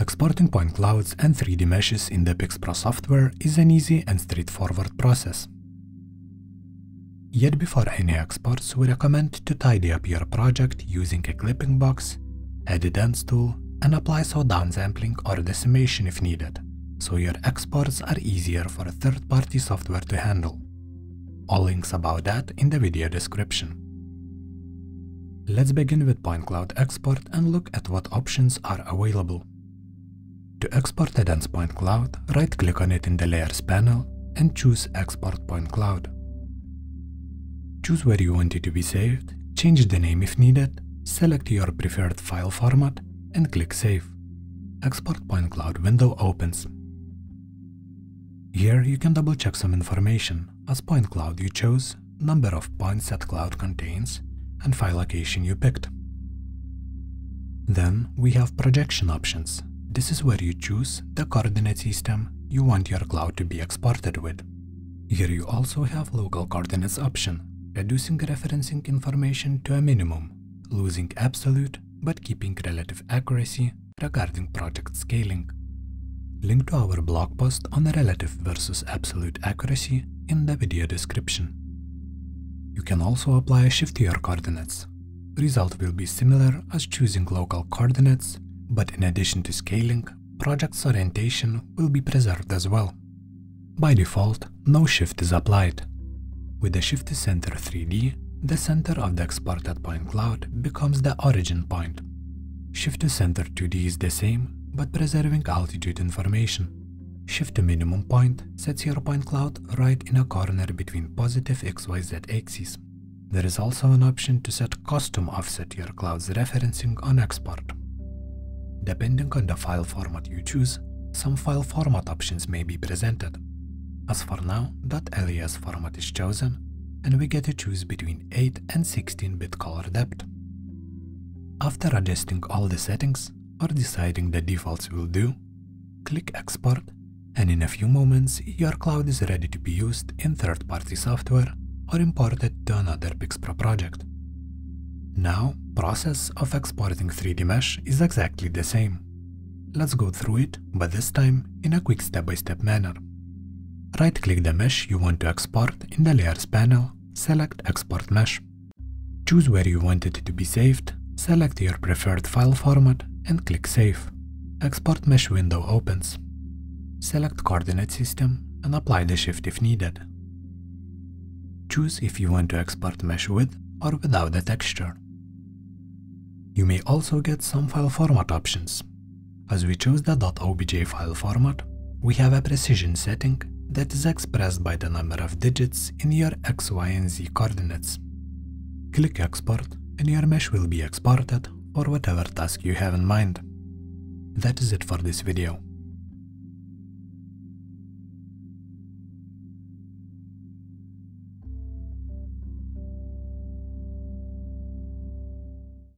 Exporting point clouds and 3D meshes in the PixPro software is an easy and straightforward process. Yet before any exports, we recommend to tidy up your project using a clipping box, edit ends tool, and apply saw downsampling or decimation if needed, so your exports are easier for third-party software to handle. All links about that in the video description. Let's begin with point cloud export and look at what options are available. To export a dense point cloud, right-click on it in the Layers panel and choose Export Point Cloud. Choose where you want it to be saved, change the name if needed, select your preferred file format, and click Save. Export Point Cloud window opens. Here you can double check some information, as point cloud you chose, number of points that cloud contains, and file location you picked. Then we have projection options, this is where you choose the coordinate system you want your cloud to be exported with. Here you also have local coordinates option, reducing referencing information to a minimum, losing absolute but keeping relative accuracy regarding project scaling. Link to our blog post on relative versus absolute accuracy in the video description. You can also apply a shift to your coordinates. Result will be similar as choosing local coordinates but in addition to scaling, project's orientation will be preserved as well. By default, no shift is applied. With the shift to center 3D, the center of the exported point cloud becomes the origin point. Shift to center 2D is the same, but preserving altitude information. Shift to minimum point sets your point cloud right in a corner between positive XYZ axes. There is also an option to set custom offset your cloud's referencing on export. Depending on the file format you choose, some file format options may be presented. As for now, .las format is chosen, and we get to choose between 8 and 16-bit color depth. After adjusting all the settings, or deciding the defaults will do, click Export, and in a few moments your cloud is ready to be used in third-party software or imported to another PixPro project. Now, process of exporting 3D mesh is exactly the same. Let's go through it, but this time in a quick step-by-step -step manner. Right-click the mesh you want to export in the Layers panel, select Export Mesh. Choose where you want it to be saved, select your preferred file format and click Save. Export Mesh window opens. Select Coordinate System and apply the shift if needed. Choose if you want to export mesh with or without the texture. You may also get some file format options. As we chose the .obj file format, we have a precision setting that is expressed by the number of digits in your x, y, and z coordinates. Click Export and your mesh will be exported for whatever task you have in mind. That is it for this video.